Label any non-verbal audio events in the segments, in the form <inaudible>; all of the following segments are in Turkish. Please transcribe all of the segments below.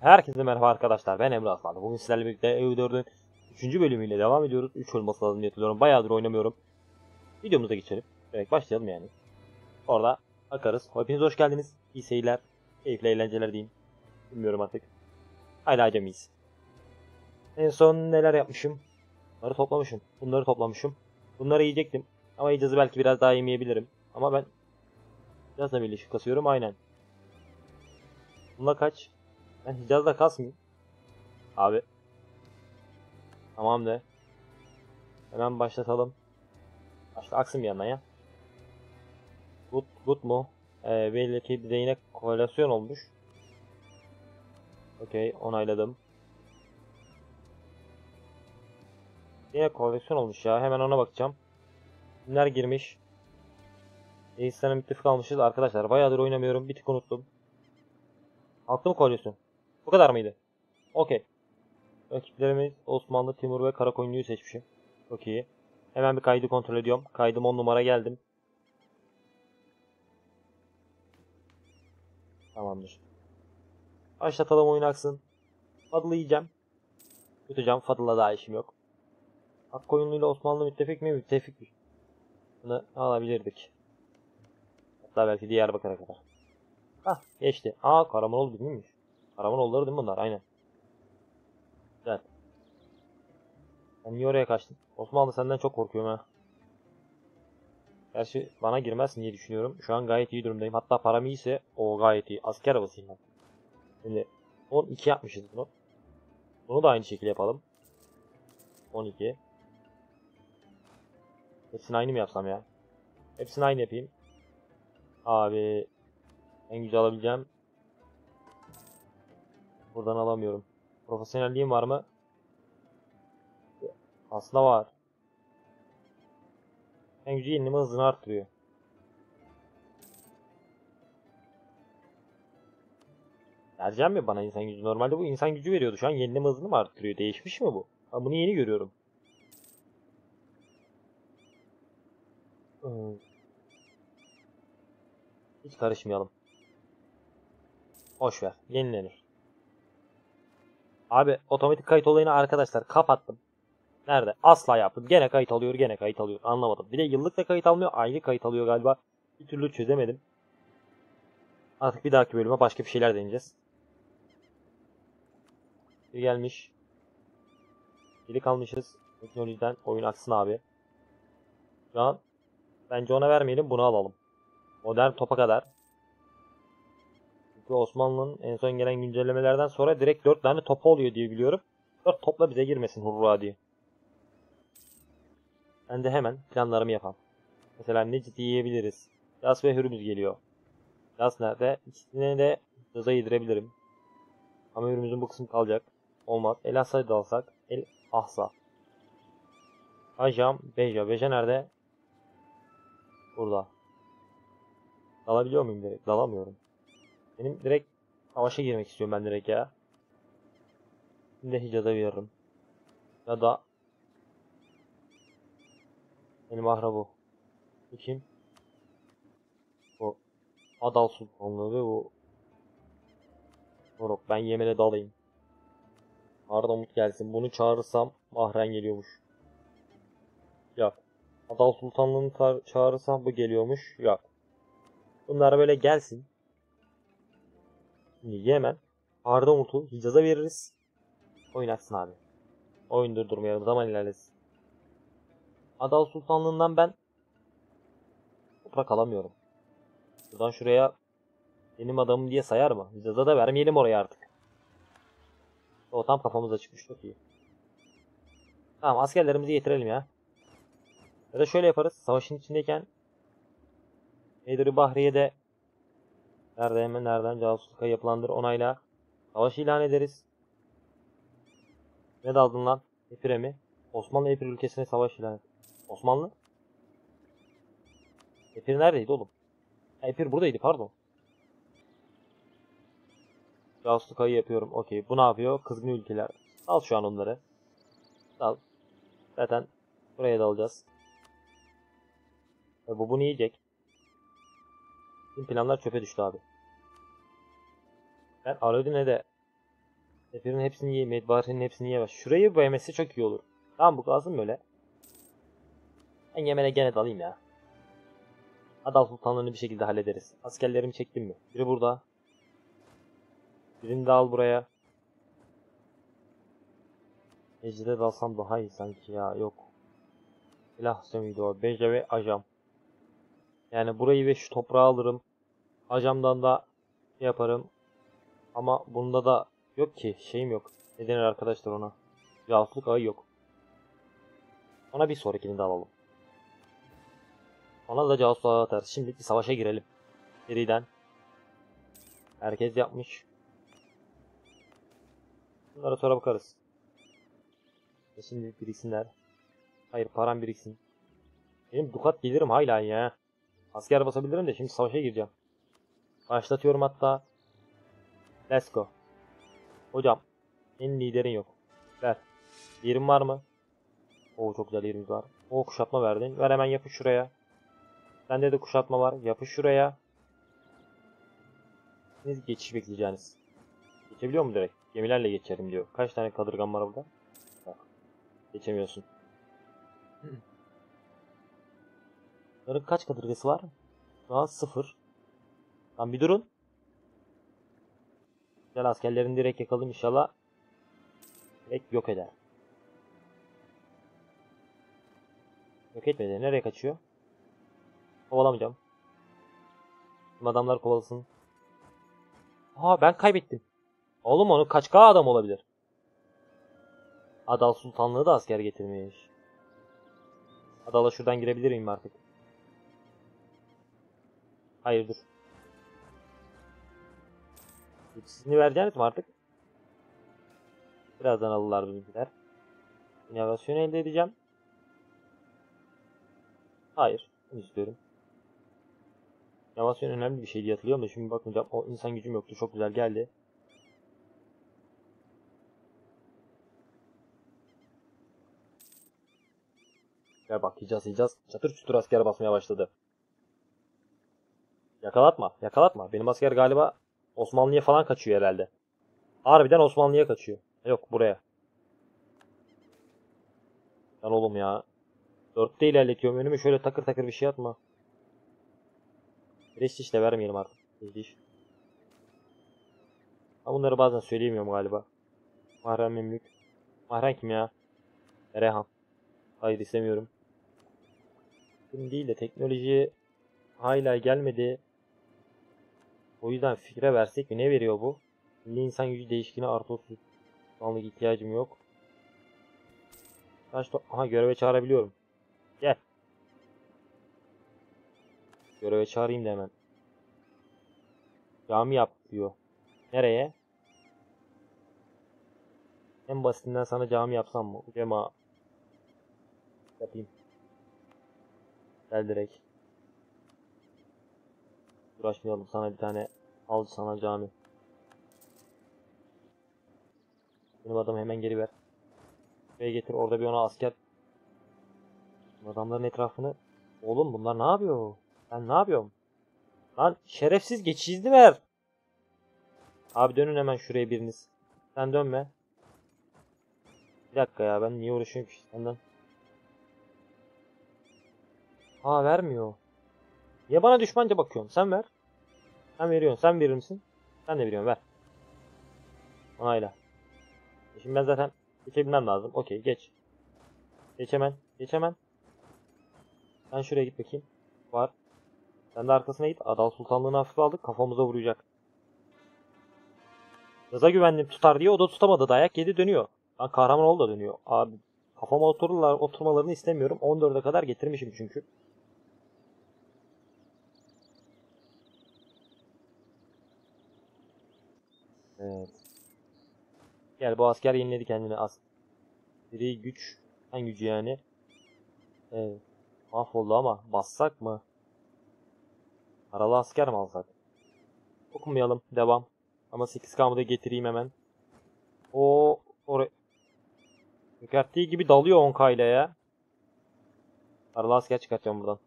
Herkese merhaba arkadaşlar ben Emre Aslan. Bugün sizlerle birlikte EU4'ün 3. bölümüyle devam ediyoruz. 3 olması lazım diye hatırlıyorum. Bayağıdır oynamıyorum. Videomuza geçelim. Evet başlayalım yani. Orada bakarız. Hepiniz hoş geldiniz. İyi seyirler. Keyifli eğlenceler diyeyim. Bilmiyorum artık. Hala acemiyiz. En son neler yapmışım? Bunları toplamışım. Bunları toplamışım. Bunları yiyecektim. Ama icazı belki biraz daha yemeyebilirim. Ama ben biraz da birleşik kasıyorum aynen. Bunda kaç? Ben Hicaz'da kasmayayım. Abi. Tamam de. Hemen başlatalım. Başla aksın bir yandan ya. Good, good mu? Ee, belli ki bize korelasyon olmuş. Okey onayladım. Yine korelasyon olmuş ya. Hemen ona bakacağım. Kimler girmiş? Reistan'a müttefik almışız. Arkadaşlar bayağıdır oynamıyorum. Bir tık unuttum. Attı mı koalisyon? Bu kadar mıydı? Okey. Rakiplerimiz Osmanlı, Timur ve Karakoyunlu'yu seçmişim. Çok iyi. Hemen bir kaydı kontrol ediyorum. Kaydım 10 numara geldim. Tamamdır. Başlatalım oyun aksın. Fadıl'ı yiyeceğim. Tutacağım. Fadıl'la daha işim yok. Akkoyunlu ile Osmanlı müttefik mi? Müttefik mi? Bunu alabilirdik. Hatta belki Diyarbakır'a kadar. Hah geçti. Aa Karamanoğlu değil miymiş? Karamanoğulları değil mi bunlar? Aynen. Güzel. Sen niye oraya kaçtın? Osmanlı senden çok korkuyorum ha. Gerçi bana girmezsin diye düşünüyorum. Şu an gayet iyi durumdayım. Hatta param iyiyse o gayet iyi. Asker arabasıyım ben. Şimdi 12 yapmışız bunu. Bunu da aynı şekilde yapalım. 12. Hepsini aynı mı yapsam ya? Hepsini aynı yapayım. Abi en güzel alabileceğim. Buradan alamıyorum. Profesyonelliğim var mı? Aslında var. En gücü yenileme hızını arttırıyor. Vereceğim mi bana insan gücü? Normalde bu insan gücü veriyordu. Şu an yenileme hızını mı arttırıyor? Değişmiş mi bu? Ha, bunu yeni görüyorum. Hiç karışmayalım. Boş ver. Yenilenir. Abi otomatik kayıt olayını arkadaşlar kapattım. Nerede? Asla yaptım. Gene kayıt alıyor, gene kayıt alıyor. Anlamadım. Bir de yıllık da kayıt almıyor, aylık kayıt alıyor galiba. Bir türlü çözemedim. Artık bir dahaki bölüme başka bir şeyler deneyeceğiz. Bir gelmiş. Geri kalmışız. Teknolojiden oyun aksın abi. Şu an bence ona vermeyelim bunu alalım. Modern topa kadar. Çünkü Osmanlı'nın en son gelen güncellemelerden sonra direkt 4 tane topu oluyor diye biliyorum. 4 topla bize girmesin hurra diye. Ben de hemen planlarımı yapam. Mesela ne ciddi yiyebiliriz. Yas ve Hürmüz geliyor. Yas nerede? İkisine de hıza yedirebilirim. Ama Hürmüz'ün bu kısmı kalacak. Olmaz. El Asa'yı da alsak. El Ahsa. Ajam, Beja. Beja nerede? Burada. Dalabiliyor muyum direkt? Dalamıyorum. Benim direkt savaşa girmek istiyorum ben direkt ya. Şimdi Hicaz'a veririm. Ya da benim ahra bu. Bu kim? Bu Adal Sultanlığı ve bu Morok ben Yemen'e dalayım. Arnavut gelsin. Bunu çağırırsam Mahren geliyormuş. Yok. Adal Sultanlığı'nı çağırırsam bu geliyormuş. Yok. Bunlar böyle gelsin. Yemen. Arda Umut'u Hicaz'a veririz. Oynatsın abi. Oyun durdurmayalım. Zaman ilerlesin. Adal Sultanlığından ben toprak alamıyorum. Buradan şuraya benim adamım diye sayar mı? Hicaz'a da vermeyelim oraya artık. O tam kafamıza çıkmış. Çok iyi. Tamam askerlerimizi getirelim ya. Ya da şöyle yaparız. Savaşın içindeyken Heyderi Bahriye'de nerede hemen nereden casusluk'a yapılandır onayla savaş ilan ederiz. Ne daldın lan? Epire mi? Osmanlı Epir ülkesine savaş ilan et. Osmanlı? Epir neredeydi oğlum? Ha, Epir buradaydı pardon. Casusluk ayı yapıyorum. Okey. Bu ne yapıyor? Kızgın ülkeler. Al şu an onları. Al. Zaten buraya da alacağız. E, bu bunu yiyecek. Tüm planlar çöpe düştü abi. Ben Aladin'e de Seferin hepsini ye, medbarenin hepsini ye. Şurayı bu yemesi çok iyi olur. Tamam bu kalsın böyle. Ben Yemen'e gene dalayım ya. Adal Sultanlığını bir şekilde hallederiz. Askerlerimi çektim mi? Biri burada. Birini de al buraya. Ecde dalsam daha iyi sanki ya. Yok. Silah semiydi o. Beje ve Ajam. Yani burayı ve şu toprağı alırım. Ajam'dan da şey yaparım. Ama bunda da yok ki. Şeyim yok. Ne denir arkadaşlar ona? Casusluk ağı yok. Ona bir sonrakini de alalım. Ona da casus ağı atarız. Şimdi bir savaşa girelim. Seriden. Herkes yapmış. Bunlara sonra bakarız. E Şimdi biriksinler. Hayır param biriksin. Benim dukat gelirim hala ya. Asker basabilirim de şimdi savaşa gireceğim. Başlatıyorum hatta. Let's go. Hocam. Senin liderin yok. Ver. Yerin var mı? Oo çok güzel yerimiz var. O kuşatma verdin. Ver hemen yapış şuraya. Sende de kuşatma var. Yapış şuraya. Siz geçiş bekleyeceğiniz. Geçebiliyor mu direkt? Gemilerle geçerim diyor. Kaç tane kadırgan var burada? Bak. Geçemiyorsun. <clears throat> Bunların kaç kadırgası var? An sıfır. Lan bir durun. Güzel askerlerini direkt yakalım inşallah. Direkt yok eder. Yok etmedi. Nereye kaçıyor? Kovalamayacağım. Tüm adamlar kovalasın. Aha ben kaybettim. Oğlum onu kaç K adam olabilir? Adal Sultanlığı da asker getirmiş. Adal'a şuradan girebilir miyim artık? Hayır dur. Sizini vereceğiniz mi artık? Birazdan alırlar bizimkiler. İnovasyon elde edeceğim. Hayır. İstiyorum. İnovasyon önemli bir şey diye hatırlıyorum da şimdi bakınca o insan gücüm yoktu. Çok güzel geldi. Gel bak Hicaz Hicaz çatır çutur asker basmaya başladı. Yakalatma yakalatma. Benim asker galiba Osmanlı'ya falan kaçıyor herhalde. Harbiden Osmanlı'ya kaçıyor. Yok buraya. Lan oğlum ya. Dörtte ilerletiyorum. Önüme şöyle takır takır bir şey atma. Prestij de vermeyelim artık. Prestij. Ha bunları bazen söyleyemiyorum galiba. Mahrem Memlük. Mahrem kim ya? Erehan. Hayır istemiyorum. Şimdi değil de teknoloji hala gelmedi. O yüzden fikre versek mi? Ne veriyor bu? Milli insan gücü değişkini artı 30. Şu anlık ihtiyacım yok. Kaç Aha göreve çağırabiliyorum. Gel. Göreve çağırayım da hemen. Cami yap diyor. Nereye? En basitinden sana cami yapsam mı? Cema. Yapayım. Gel direkt. Uğraşmayalım sana bir tane al sana cami. Benim adamı hemen geri ver. Buraya getir orada bir ona asker. Adamların etrafını. Oğlum bunlar ne yapıyor? Ben ne yapıyorum? Lan şerefsiz geçizli ver. Abi dönün hemen şuraya biriniz. Sen dönme. Bir dakika ya ben niye uğraşıyorum ki senden? Ha vermiyor. Niye bana düşmanca bakıyorsun? Sen ver. Sen veriyorsun. Sen verir misin? Sen de veriyorsun. Ver. Onayla. Şimdi ben zaten geçebilmem lazım. Okey geç. Geç hemen. Geç hemen. Sen şuraya git bakayım. Var. Sen de arkasına git. Adal Sultanlığı'nı hafife aldık. Kafamıza vuracak. Yaza güvendim tutar diye o da tutamadı. Dayak yedi dönüyor. Lan Kahramanoğlu da dönüyor. Abi kafama otururlar oturmalarını istemiyorum. 14'e kadar getirmişim çünkü. Evet. Gel bu asker yeniledi kendini as. Biri güç. Hangi gücü yani? Evet. Mahvoldu ama bassak mı? Paralı asker mi alsak? Okumayalım. Devam. Ama 8K'mı da getireyim hemen. O oraya Çökerttiği gibi dalıyor 10K ile ya. Paralı asker çıkartacağım buradan.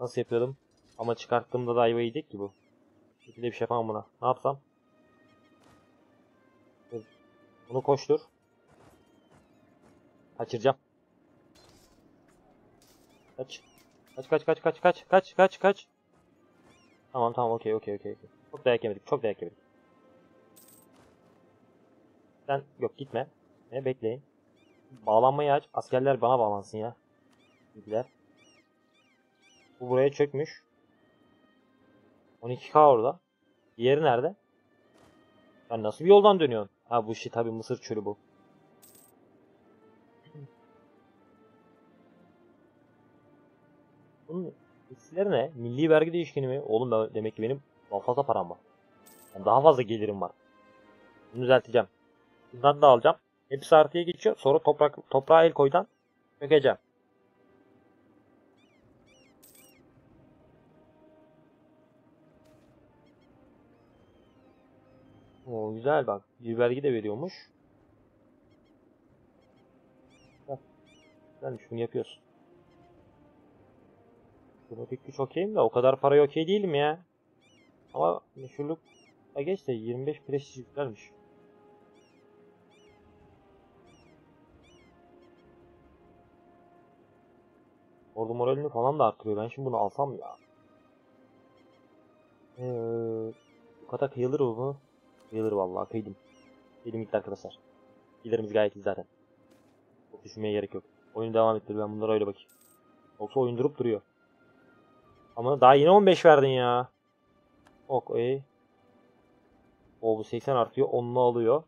Nasıl yapıyordum? Ama çıkarttığımda da ayva yiyecek ki bu. Şekilde bir şey yapamam buna. Ne yapsam? Bunu koştur. Kaçıracağım. Kaç. Kaç kaç kaç kaç kaç kaç kaç kaç. Tamam tamam okey okey okey. Çok dayak yemedik çok dayak yemedik. Sen yok gitme. Ne bekleyin. Bağlanmayı aç. Askerler bana bağlansın ya. Bilgiler. Bu buraya çökmüş. 12k orada. Diğeri nerede? Sen nasıl bir yoldan dönüyorsun? Ha bu işi tabi Mısır çölü bu. Bunun hisleri ne? Milli vergi değişkeni mi? Oğlum ben, demek ki benim daha fazla param var. Yani daha fazla gelirim var. Bunu düzelteceğim. Bundan da alacağım. Hepsi artıya geçiyor. Sonra toprak toprağa el koydan dökeceğim. O güzel bak. Bir vergi de veriyormuş. Heh. Güzelmiş bunu yapıyorsun. Grafik güç okeyim de o kadar paraya okey değilim ya. Ama meşhurluk geç de 25 prestij yükselmiş. Ordu moralini falan da arttırıyor. Ben şimdi bunu alsam ya. Ee, bu kadar kıyılır mı? Kıyılır vallahi kıydım. Kıydım gitti arkadaşlar. İlerimiz gayet iyi zaten. Çok düşünmeye gerek yok. Oyunu devam ettir ben bunlara öyle bakayım. Yoksa oyun durup duruyor. Ama daha yine 15 verdin ya. Okey. O bu 80 artıyor. 10'unu alıyor.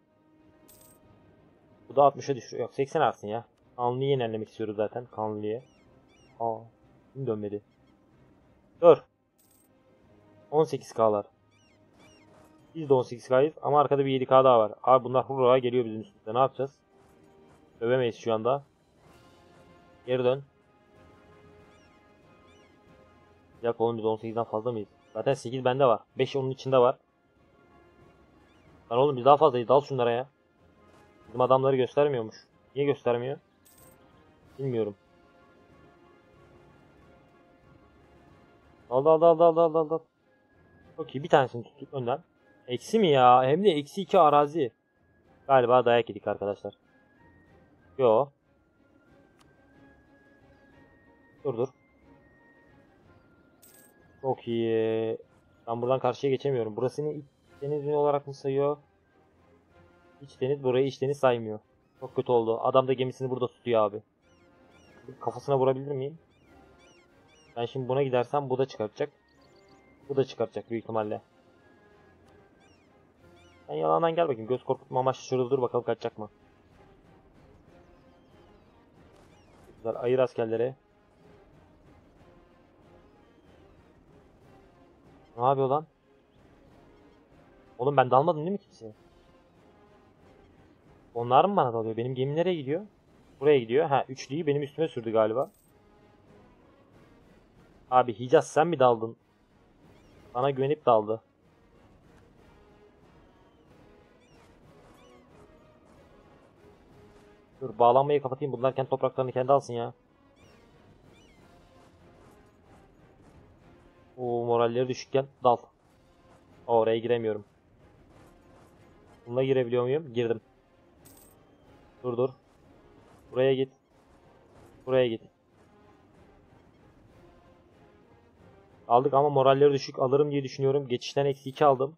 Bu da 60'a düşüyor. Yok 80 artsın ya. Kanlıyı yenilemek istiyoruz zaten. Kanlıyı. Aa. Kim dönmedi? Dur. 18k'lar. Biz de 18k'yız ama arkada bir 7k daha var. Abi bunlar hurra geliyor bizim üstümüze. Ne yapacağız? Dövemeyiz şu anda. Geri dön. Bir dakika oğlum biz 18'den fazla mıyız? Zaten 8 bende var. 5 onun içinde var. Lan oğlum biz daha fazlayız. Dal şunlara ya. Bizim adamları göstermiyormuş. Niye göstermiyor? Bilmiyorum. Dal dal dal dal dal dal dal. Çok iyi. Bir tanesini tuttuk önden. Eksi mi ya? Hem de eksi 2 arazi. Galiba dayak yedik arkadaşlar. Yo. Dur dur. Çok iyi. Ben buradan karşıya geçemiyorum. Burasını iç deniz olarak mı sayıyor? İç deniz burayı iç deniz saymıyor. Çok kötü oldu. Adam da gemisini burada tutuyor abi. Kafasına vurabilir miyim? Ben şimdi buna gidersem bu da çıkartacak. Bu da çıkartacak büyük ihtimalle. Sen yalandan gel bakayım. Göz korkutma amaçlı şurada dur bakalım kaçacak mı? Güzel ayır askerleri. Ne yapıyor lan? Oğlum ben dalmadım değil mi kimseye? Onlar mı bana dalıyor? Benim gemi nereye gidiyor? Buraya gidiyor. Ha üçlüyü benim üstüme sürdü galiba. Abi Hicaz sen mi daldın? Bana güvenip daldı. Bağlanmayı kapatayım. Bunlar kendi topraklarını kendi alsın ya. O moralleri düşükken dal. Oraya giremiyorum. Bununla girebiliyor muyum? Girdim. Dur dur. Buraya git. Buraya git. Aldık ama moralleri düşük alırım diye düşünüyorum. Geçişten eksi 2 aldım.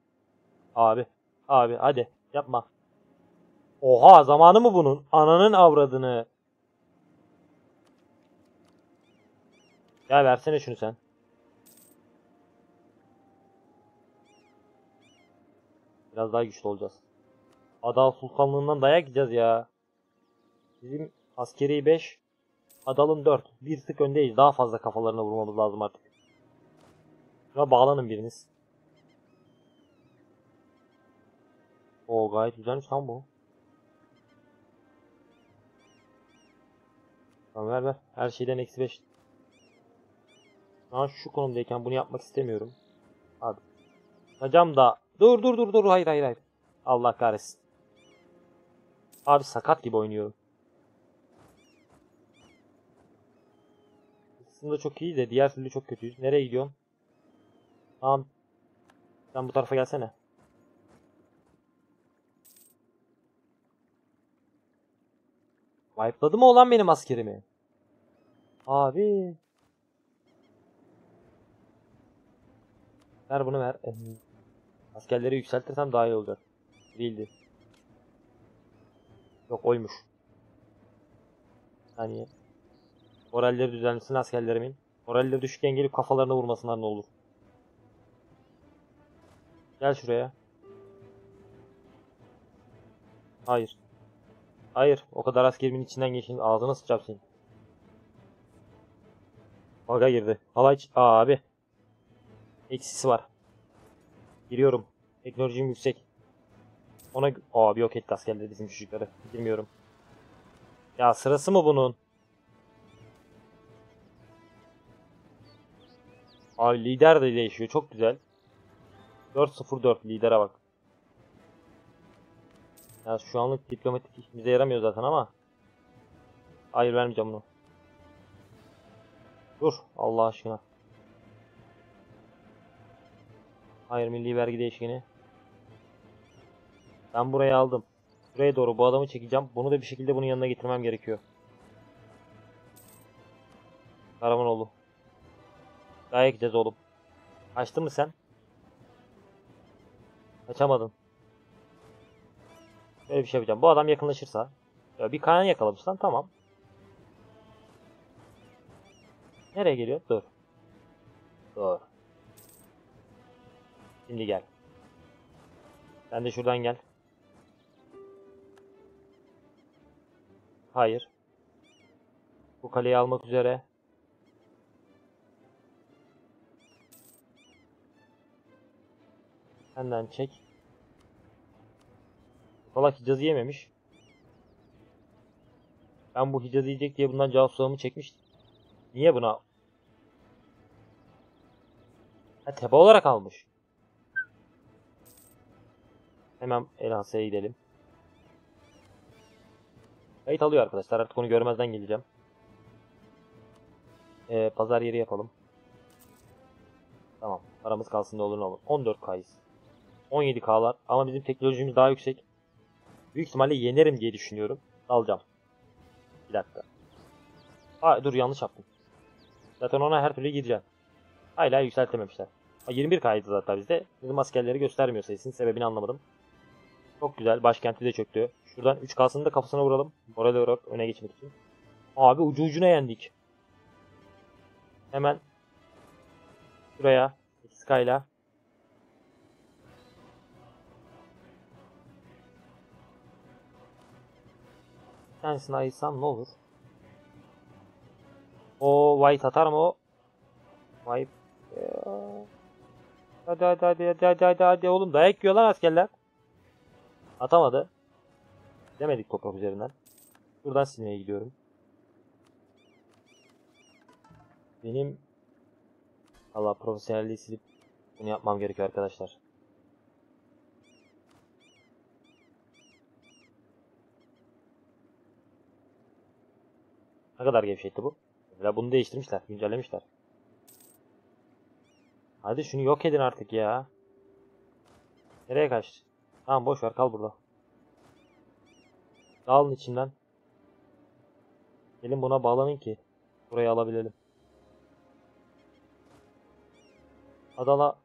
Abi. Abi hadi yapma. Oha zamanı mı bunun? Ananın avradını. Ya versene şunu sen. Biraz daha güçlü olacağız. Adal Sultanlığından dayak yiyeceğiz ya. Bizim askeri 5. Adal'ın 4. Bir tık öndeyiz. Daha fazla kafalarına vurmamız lazım artık. Şuna bağlanın biriniz. O gayet güzelmiş lan bu. Tamam ver ver. Her şeyden eksi 5. Şu şu konumdayken bunu yapmak istemiyorum. Abi. Hocam da. Dur dur dur dur. Hayır hayır hayır. Allah kahretsin. Abi sakat gibi oynuyorum. Aslında çok iyi de diğer türlü çok kötüyüz. Nereye gidiyorsun? Tamam. Sen bu tarafa gelsene. Wipe'ladı mı olan benim askerimi? Abi. Ver bunu ver. Askerleri yükseltirsem daha iyi olacak. Değildi. Yok oymuş. Saniye. Moralleri düzenlesin askerlerimin. Moralleri düşükken gelip kafalarına vurmasınlar ne olur. Gel şuraya. Hayır. Hayır. O kadar askerimin içinden geçin. Ağzına sıçacağım senin. Baga girdi. Halay abi. Eksisi var. Giriyorum. Teknolojim yüksek. Ona abi yok etti askerleri bizim çocukları. Girmiyorum. Ya sırası mı bunun? Abi lider de değişiyor. Çok güzel. 4-0-4 lidere bak. Ya şu anlık diplomatik işimize yaramıyor zaten ama. Hayır vermeyeceğim bunu. Dur Allah aşkına. Hayır milli vergi değişkeni. Ben burayı aldım. Buraya doğru bu adamı çekeceğim. Bunu da bir şekilde bunun yanına getirmem gerekiyor. Karamanoğlu. Gayet gideceğiz oğlum. Açtın mı sen? Açamadın. Böyle bir şey yapacağım. Bu adam yakınlaşırsa. Ya bir kayan yakalamışsan tamam. Nereye geliyor? Dur. Dur. Şimdi gel. Sen de şuradan gel. Hayır. Bu kaleyi almak üzere. Senden çek. Salak Hicaz'ı yememiş. Ben bu Hicaz'ı yiyecek diye bundan casuslığımı çekmiştim. Niye buna? Ha teba olarak almış. Hemen Elhase'ye gidelim. Kayıt alıyor arkadaşlar. Artık onu görmezden geleceğim. Ee, pazar yeri yapalım. Tamam. Paramız kalsın ne olur ne olur. 14K'yız. 17K'lar. Ama bizim teknolojimiz daha yüksek. Büyük ihtimalle yenerim diye düşünüyorum. Alacağım. Bir dakika. Aa dur yanlış yaptım. Zaten ona her türlü gideceğim. Hala yükseltememişler. Ha, 21K'ydı zaten bizde. Bizim askerleri göstermiyor sayısının sebebini anlamadım. Çok güzel. Başkenti de çöktü. Şuradan 3K'sını da kafasına vuralım. Moral olarak öne geçmek için. Abi ucu ucuna yendik. Hemen şuraya 8K'yla Bir tanesini ayırsam ne olur? O white atar mı o? White. Hadi hadi hadi hadi hadi hadi hadi oğlum dayak yiyor lan askerler. Atamadı. Demedik toprak üzerinden. Buradan silmeye gidiyorum. Benim Allah profesyonelliği silip bunu yapmam gerekiyor arkadaşlar. Ne kadar gevşetti bu? Bunu değiştirmişler, güncellemişler. Hadi şunu yok edin artık ya. Nereye kaçtı? Tamam boş ver kal burada. Dağılın içinden. Gelin buna bağlanın ki burayı alabilelim. Adala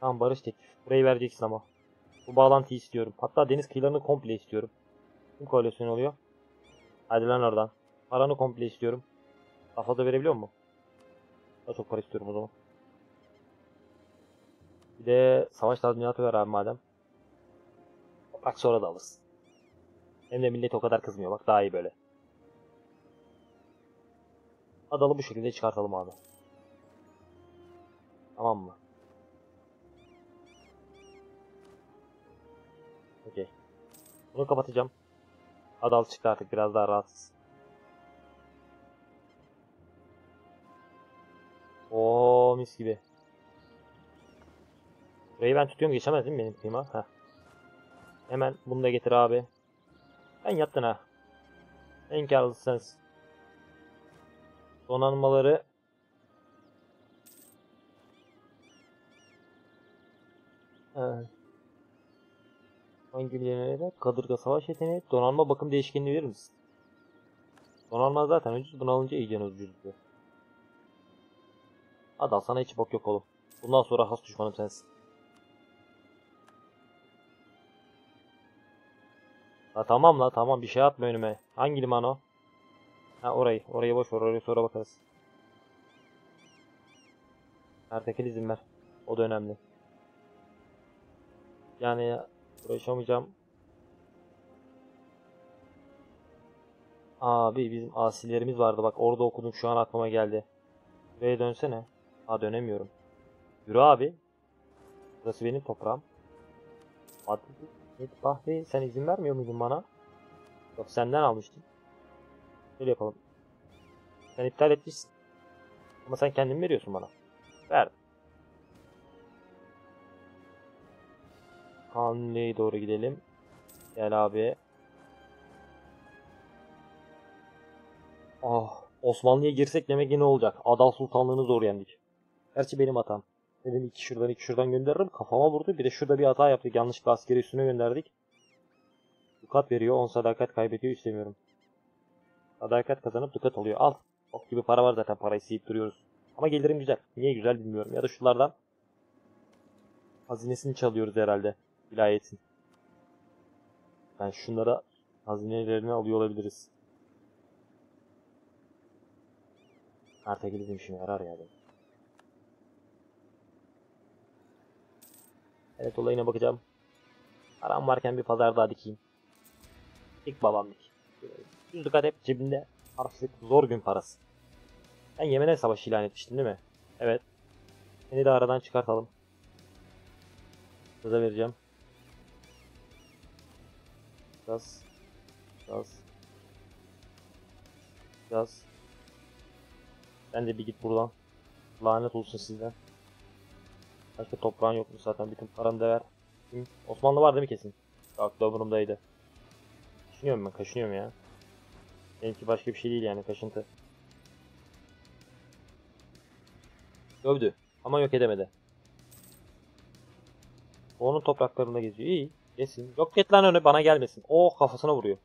Tamam barış teklif. Burayı vereceksin ama. Bu bağlantıyı istiyorum. Hatta deniz kıyılarını komple istiyorum. Kim koalisyon oluyor? Hadi lan oradan. Paranı komple istiyorum. Daha verebiliyor mu? Daha çok para istiyorum o zaman. Bir de savaş tazminatı ver abi madem. Bak sonra da alırsın. Hem de millet o kadar kızmıyor. Bak daha iyi böyle. Adalı bu şekilde çıkartalım abi. Tamam mı? Okey. Bunu kapatacağım. Adal çıktı artık biraz daha rahatsız. Oo mis gibi. Burayı ben tutuyorum geçemez mi benim kıyma? Heh. Hemen bunu da getir abi. Ben yattın ha. En karlısı sensin. Donanmaları. Hangi bilemelere? Kadırga savaş yeteneği. Donanma bakım değişkenini verir misin? Donanma zaten ucuz. Bunu alınca iyice ucuz diyor. Hadi al sana hiç bok yok oğlum. Bundan sonra has düşmanım sensin. La tamam la tamam bir şey atma önüme. Hangi liman o? Ha orayı. Orayı boş ver. Oraya sonra bakarız. Ertekel izin ver. O da önemli. Yani uğraşamayacağım. Abi bizim asilerimiz vardı. Bak orada okudum şu an aklıma geldi. Buraya dönsene. Ha dönemiyorum. Yürü abi. Burası benim toprağım. Git Bahri sen izin vermiyor muydun bana? Yok senden almıştım. Şöyle yapalım. Sen iptal etmişsin. Ama sen kendin veriyorsun bana. Ver. Kanlı'ya doğru gidelim. Gel abi. Ah, Osmanlı'ya girsek demek ki ne olacak? Adal Sultanlığı'nı zor yendik. Gerçi benim hatam. Dedim iki şuradan iki şuradan gönderirim. Kafama vurdu. Bir de şurada bir hata yaptık. Yanlışlıkla askeri üstüne gönderdik. Dukat veriyor. 10 sadakat kaybediyor. istemiyorum. Sadakat kazanıp dukat alıyor. Al. Ok gibi para var zaten. Parayı sıyıp duruyoruz. Ama gelirim güzel. Niye güzel bilmiyorum. Ya da şunlardan hazinesini çalıyoruz herhalde. Vilayetin. Ben şunlara hazinelerini alıyor olabiliriz. Artık bizim işime yarar ya. benim. Evet olayına bakacağım. Param varken bir pazar daha dikeyim. Dik babam dik. Yüz dukat hep cebinde. Harçlık zor gün parası. Ben Yemen'e savaş ilan etmiştim değil mi? Evet. Seni de aradan çıkartalım. Kıza vereceğim. Biraz. Biraz. Biraz. Sen de bir git buradan. Lanet olsun sizden. Başka toprağın yok mu zaten bütün paranı da ver. Osmanlı var değil mi kesin? Aklı umurumdaydı. Kaşınıyorum ben kaşınıyorum ya. Benimki başka bir şey değil yani kaşıntı. Dövdü ama yok edemedi. Onun topraklarında geziyor. İyi. Yesin. Yok et lan öne bana gelmesin. Oh kafasına vuruyor.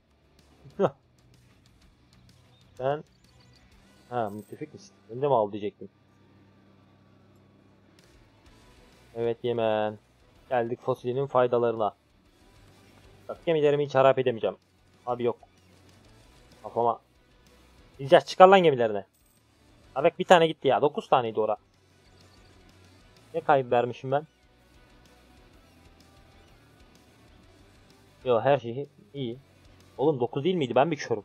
Sen Ha müttefik misin? Ben de mi al diyecektim. Evet Yemen. Geldik fosilinin faydalarına. Bak gemilerimi hiç harap edemeyeceğim. Abi yok. Kafama. İlcaç çıkar lan gemilerine. Abi bir tane gitti ya. 9 taneydi ora. Ne kayıp vermişim ben? Yo her şey iyi. Oğlum 9 değil miydi? Ben bir körüm.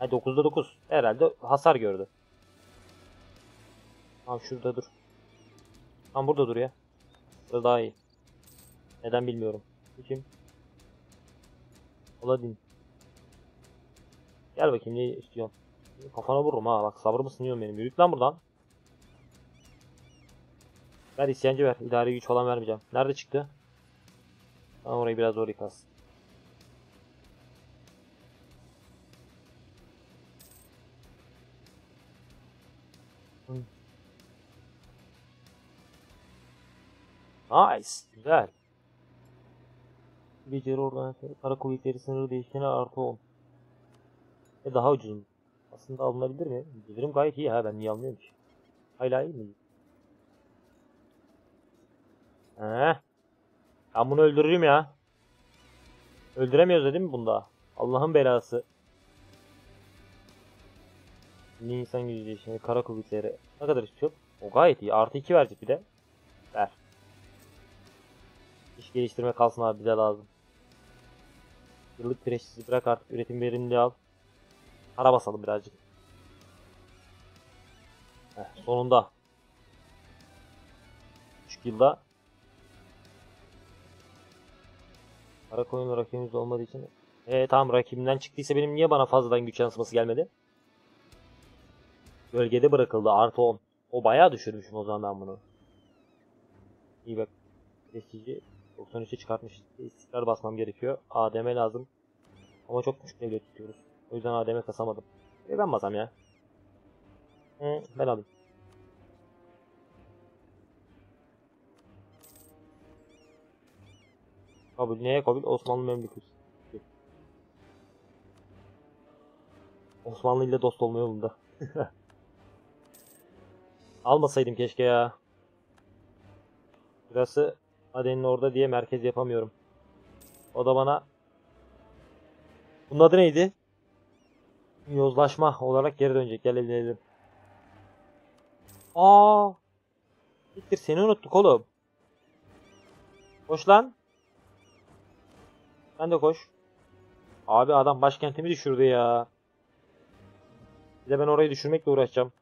Ay 9'da 9. Herhalde hasar gördü. Tamam şurada dur. Tamam burada dur ya. Burada daha iyi. Neden bilmiyorum. Kim? Oladin. Gel bakayım ne istiyorsun? Kafana vururum ha bak sabrımı sınıyorum benim. Yürüt lan buradan. Ver isyancı ver. İdari güç falan vermeyeceğim. Nerede çıktı? Tamam orayı biraz zor yıkarsın. Nice. Güzel. Beceri organizasyonu kara kuvvetleri sınırı değişkeni artı 10. E daha ucuz. Aslında alınabilir mi? Gelirim gayet iyi ha ben niye almıyorum ki? Hala iyi mi? He. Ben bunu öldürürüm ya. Öldüremiyoruz değil mi bunda? Allah'ın belası. Ne insan gücü değişkeni kara kuvvetleri. Ne kadar istiyor? O gayet iyi. Artı 2 verecek bir de. Ver. İş geliştirme kalsın abi bize lazım. Yıllık preşsizi bırak artık üretim verimliliği al. Para basalım birazcık. Heh, sonunda. 3 yılda Para koyun rakibimiz olmadığı için Eee tamam rakibimden çıktıysa benim niye bana fazladan güç yansıması gelmedi? Bölgede bırakıldı artı 10. O bayağı düşürmüşüm o zaman ben bunu. İyi bak. Prestiji 93'e çıkartmış. İstikrar basmam gerekiyor. ADM lazım. Ama çok küçük devlet tutuyoruz. O yüzden ADM kasamadım. E ben basam ya. Hı, ben alayım. Kabul. Neye kabul? Osmanlı Memlüküs. Osmanlı ile dost olma yolunda. <laughs> Almasaydım keşke ya. Burası Aden'in orada diye merkez yapamıyorum. O da bana bunun adı neydi? Yozlaşma olarak geri dönecek. Gel edelim. Aa! Siktir seni unuttuk oğlum. Koş lan. Sen de koş. Abi adam başkentimi düşürdü ya. Bir de ben orayı düşürmekle uğraşacağım.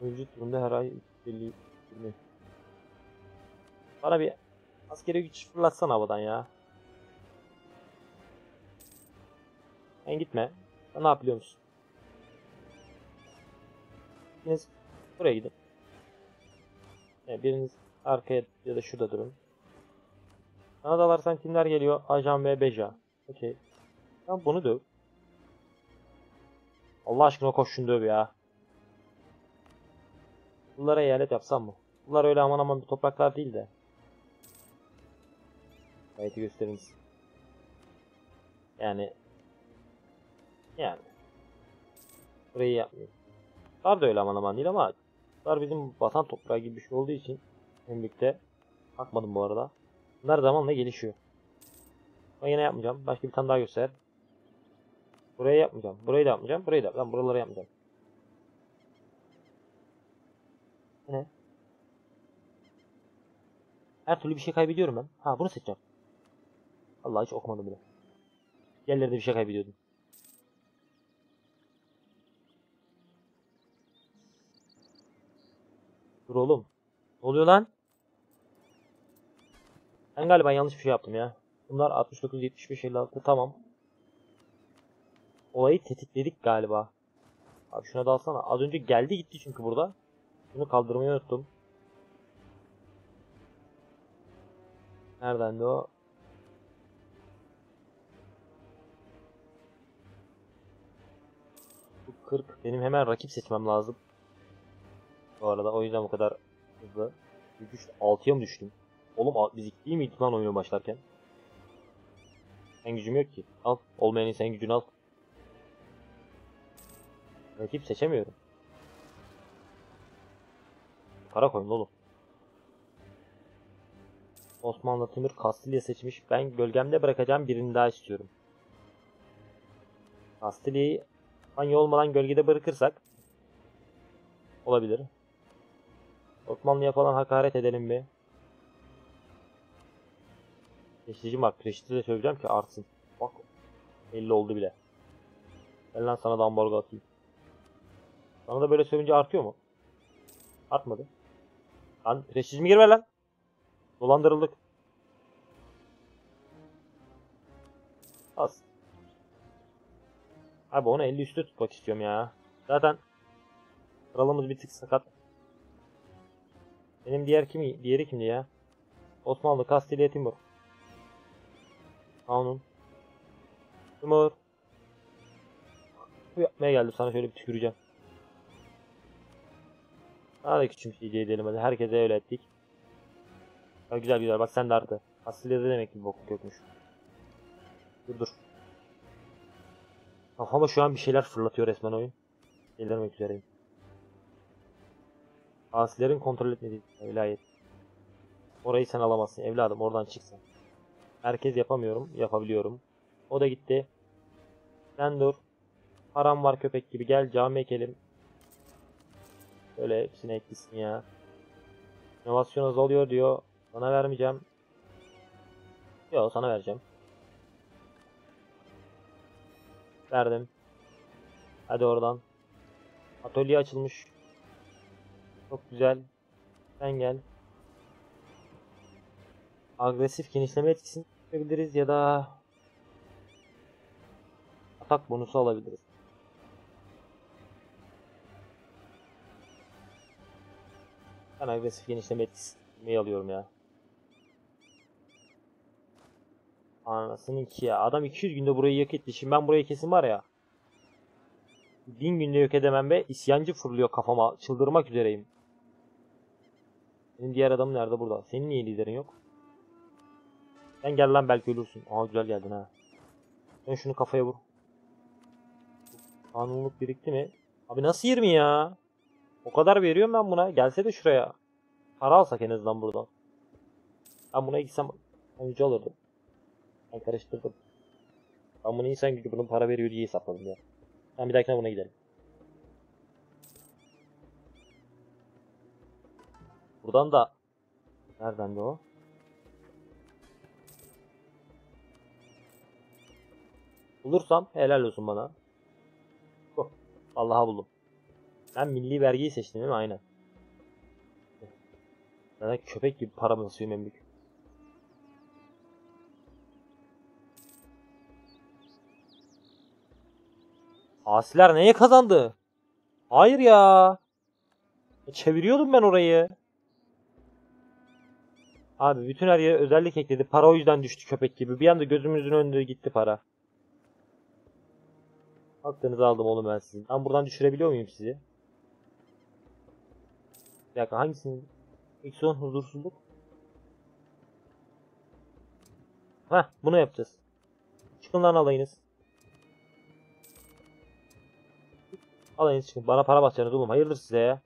Mevcut durumda her ay 50 20. Bana bir askeri güç fırlatsana havadan ya. Sen gitme. Sen ne yapıyor musun? Biriniz buraya gidin. Yani biriniz arkaya ya da şurada durun. Sana dalarsan kimler geliyor? Ajan ve Beja. Okey. Sen bunu döv. Allah aşkına koş şunu döv ya. Bunlara eyalet yapsam mı? Bunlar öyle aman aman bir topraklar değil de. Gayeti gösteriniz. Yani yani burayı yapmıyor. Bunlar da öyle aman aman değil ama bunlar bizim vatan toprağı gibi bir şey olduğu için birlikte bakmadım bu arada. Bunlar zamanla gelişiyor. Ben yine yapmayacağım. Başka bir tane daha göster. Burayı yapmayacağım. Burayı da yapmayacağım. Burayı da. Ben buraları yapmayacağım. Ne? Her türlü bir şey kaybediyorum ben. Ha bunu seçeceğim. Allah hiç okumadım bile. Yerlerde bir şey kaybediyordum. Dur oğlum. Ne oluyor lan? Ben galiba yanlış bir şey yaptım ya. Bunlar 69, 75, 56 tamam. Olayı tetikledik galiba. Abi şuna da alsana. Az önce geldi gitti çünkü burada. Bunu kaldırmayı unuttum. Nereden de o? 40. Benim hemen rakip seçmem lazım. Bu arada o yüzden bu kadar hızlı. Güç 6'ya mı düştüm? Oğlum biz ilk değil miydik lan oyuna başlarken? Sen gücüm yok ki. Al. Olmayan insan gücünü al. Rakip seçemiyorum. Para koyun oğlum. Osmanlı Timur Kastilya seçmiş. Ben bölgemde bırakacağım birini daha istiyorum. Kastilya'yı banyo olmadan gölgede bırakırsak olabilir. Osmanlı'ya falan hakaret edelim bir. Prestijim var. Prestiji de söyleyeceğim ki artsın. Bak 50 oldu bile. Gel lan sana da ambargo atayım. Sana da böyle sövünce artıyor mu? Artmadı. Lan geri ver lan. Dolandırıldık. Az. Abi onu 50 üstü tutmak istiyorum ya. Zaten kralımız bir tık sakat. Benim diğer kimi? Diğeri kimdi ya? Osmanlı Kastilya Timur. Kanun. Timur. Bu yapmaya geldim sana şöyle bir tüküreceğim. Daha da şey edelim hadi. Herkese öyle ettik. Ya güzel güzel bak sen de artı. Kastilya'da demek ki bir bokluk yokmuş. Dur dur. Kafama şu an bir şeyler fırlatıyor resmen oyun. Delirmek üzereyim. Asilerin kontrol etmediği vilayet. Orayı sen alamazsın evladım oradan çıksın. Herkes yapamıyorum yapabiliyorum. O da gitti. Sen dur. Param var köpek gibi gel cami ekelim. Böyle hepsini eklesin ya. İnovasyon azalıyor diyor. Sana vermeyeceğim. Yok sana vereceğim. Verdim. Hadi oradan. Atölye açılmış. Çok güzel. Sen gel. Agresif genişleme etkisini yapabiliriz ya da atak bonusu alabiliriz. Ben agresif genişleme etkisini alıyorum ya. Anasının ki ya. Adam 200 günde burayı yok etti. Şimdi ben burayı kesin var ya. 1000 günde yok edemem be. İsyancı fırlıyor kafama. Çıldırmak üzereyim. Benim diğer adamım nerede burada? Senin niye liderin yok? Sen gel lan belki ölürsün. Aa güzel geldin ha. Sen şunu kafaya vur. Kanunluk birikti mi? Abi nasıl 20 ya? O kadar veriyorum ben buna. Gelse de şuraya. Para alsak en azından buradan. Ben buna gitsem oyuncu alırdım. Ben karıştırdım. Ben bunu insan gücü bunun para veriyor diye hesapladım ya. Ben bir dahakine buna gidelim. Buradan da nereden de o? Bulursam helal olsun bana. Oh, Allah'a buldum. Ben milli vergiyi seçtim değil mi? Aynen. Ben köpek gibi para basıyorum en Asiler neye kazandı? Hayır ya. E, Çeviriyordum ben orayı. Abi bütün her yere özellik ekledi. Para o yüzden düştü köpek gibi. Bir anda gözümüzün önünde gitti para. Hakkınızı aldım oğlum ben sizin. Ben buradan düşürebiliyor muyum sizi? Bir dakika hangisini? İlk son huzursuzluk. Heh bunu yapacağız. Çıkın alayınız. Alayınız çıkın. Bana para basacaksınız oğlum. Hayırdır size ya?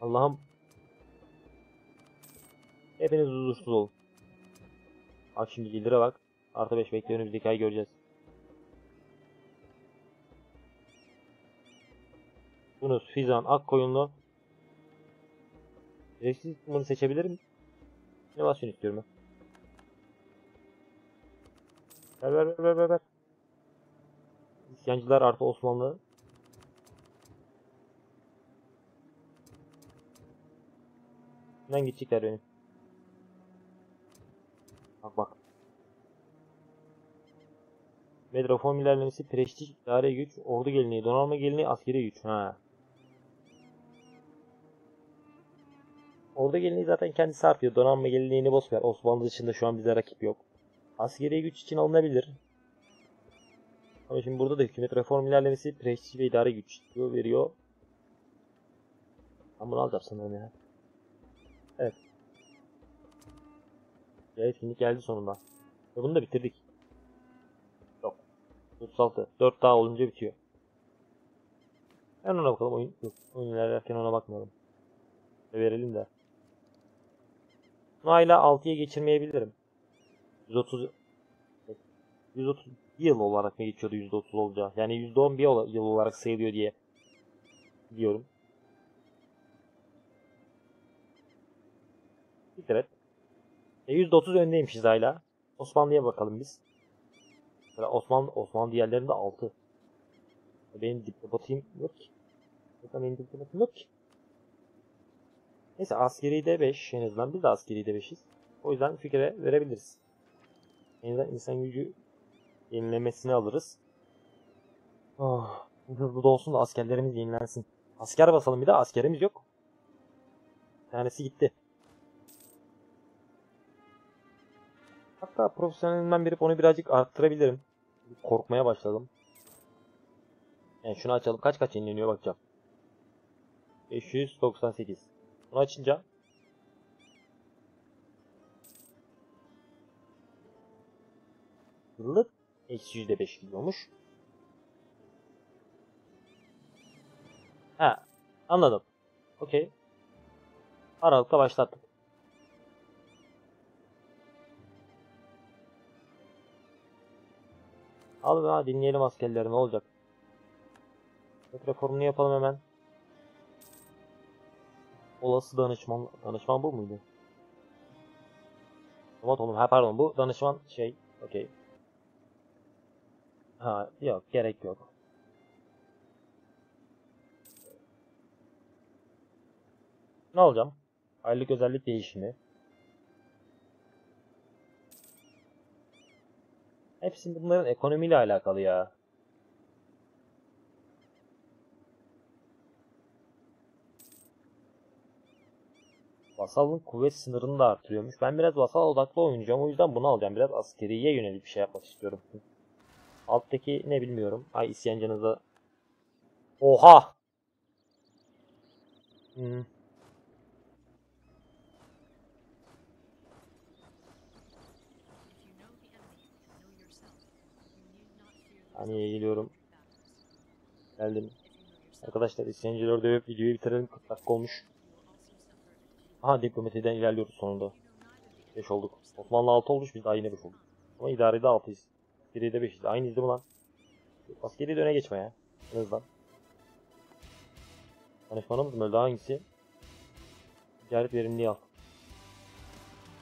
Allah'ım. Hepiniz huzursuz olun. Bak şimdi gelire bak. Artı 5 bekliyor önümüzdeki ay göreceğiz. Yunus, Fizan, Akkoyunlu. Direksiz bunu seçebilirim. İnovasyon istiyorum ben. Ver ver ver ver ver. İsyancılar artı Osmanlı. Nereden gidecekler benim? Bak bak. Metrofon ilerlemesi, prestij, idare güç, ordu geleneği, donanma geleneği, askeri güç. Ha. Ordu geleneği zaten kendisi artıyor. Donanma geleneğini ver. Osmanlı dışında şu an bize rakip yok. Askeri güç için alınabilir. Ama şimdi burada da hükümet reform ilerlemesi, prestij ve idare güç diyor, veriyor. Ben bunu alacağım sanırım ya. Evet. Ya etkinlik geldi sonunda. Ve bunu da bitirdik. Yok. 36. 4 daha olunca bitiyor. Ben ona bakalım. Oyun, yok. oyun ilerlerken ona bakmadım. Ve verelim de. Hala 6'ya geçirmeyebilirim. 130 130 yıl olarak mı geçiyordu %30 olacağı? Yani %10 bir yıl olarak sayılıyor diye biliyorum. Evet. E %30 öndeymişiz hala. Osmanlı'ya bakalım biz. Mesela Osmanlı, Osmanlı diğerlerinde 6. Benim diplomatım yok ki. Zaten benim diplomatım yok ki. Neyse askeri de 5 en azından. Biz de askeri de 5'iz. O yüzden fikre verebiliriz. En azından insan gücü yenilemesini alırız. Oh, hızlı da olsun da askerlerimiz yenilensin. Asker basalım bir de askerimiz yok. Tanesi gitti. Hatta profesyonelimden verip onu birazcık arttırabilirim. Korkmaya başladım. Yani şunu açalım. Kaç kaç yenileniyor bakacağım. 598. Bunu açınca yıllık eksi yüzde beş gidiyormuş. Ha, anladım. Okey. Aralıkta başlattık. Al ha dinleyelim askerleri ne olacak. Reformunu yapalım hemen. Olası danışman danışman bu muydu? Tamam oğlum ha pardon bu danışman şey okey. Ha yok gerek yok. Ne olacağım? Aylık özellik değişimi. Hepsi bunların ekonomiyle alakalı ya. Vasalın kuvvet sınırını da artırıyormuş. Ben biraz vasal odaklı oynayacağım. O yüzden bunu alacağım. Biraz askeriye yönelik bir şey yapmak istiyorum. Alttaki ne bilmiyorum. Ay isyancınıza. Oha! Hmm. Hani geliyorum. Geldim. Arkadaşlar isyancıları dövüp videoyu bitirelim. 40 dakika olmuş. Aha diplomatiden ilerliyoruz sonunda. 5 olduk. Osmanlı 6 olmuş biz daha yine 5 olduk. Ama idarede 6'yız. Askeriye 5'iz. Aynı izdi mi lan? Askeriye de öne geçme ya. En azından. Danışmanımız mı öldü hangisi? Ticaret verimliği al.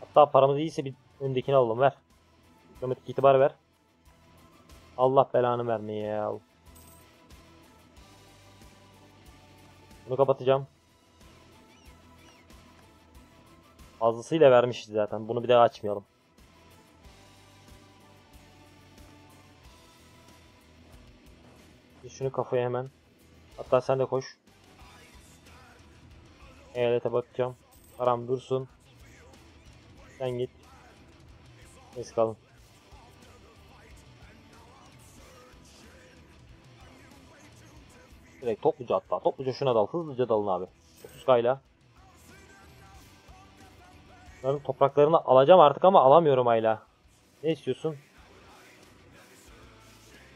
Hatta paramız iyiyse bir öndekini alalım ver. Diplomatik itibar ver. Allah belanı vermeye ya. Bunu kapatacağım. Fazlasıyla vermişiz zaten. Bunu bir daha açmayalım. Şunu kafaya hemen. Hatta sen de koş. Eyalete bakacağım. Param dursun. Sen git. Neyse kalın. Direkt topluca hatta. Topluca şuna dal. Hızlıca dalın abi. 30 kayla. Bunların topraklarını alacağım artık ama alamıyorum hala. Ne istiyorsun?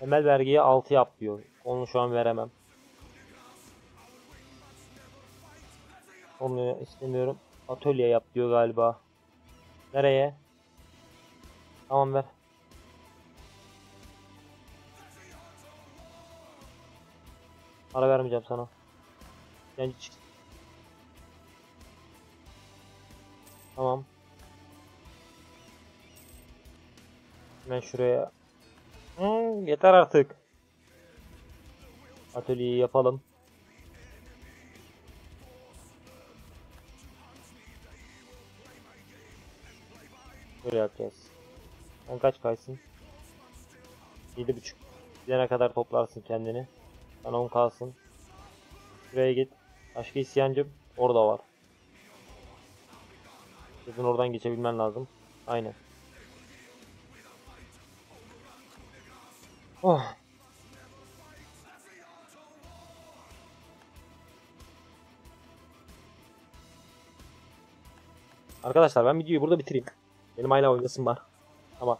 Temel vergiyi 6 yap diyor. Onu şu an veremem. Onu istemiyorum. Atölye yap diyor galiba. Nereye? Tamam ver. Para vermeyeceğim sana. Yani. Tamam. Hemen şuraya. Hmm, yeter artık. Atölyeyi yapalım. Böyle yapacağız. Sen kaç kaysın? 7.5. Gidene kadar toplarsın kendini. Sana 10 kalsın. Şuraya git. Başka isyancım orada var. Sizin oradan geçebilmen lazım. Aynen. Oh. Arkadaşlar ben videoyu burada bitireyim. Benim hala oynasım var. Ama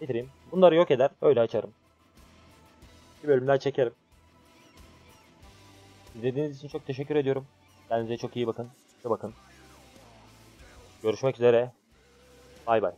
bitireyim. Bunları yok eder. Öyle açarım. Bir bölüm daha çekerim. İzlediğiniz için çok teşekkür ediyorum. Kendinize çok iyi bakın. İyi bakın. Görüşmek üzere. Bay bay.